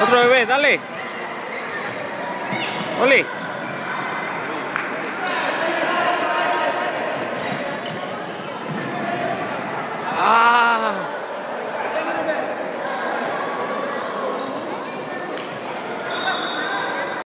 Otro bebé, dale. Ole. Ah.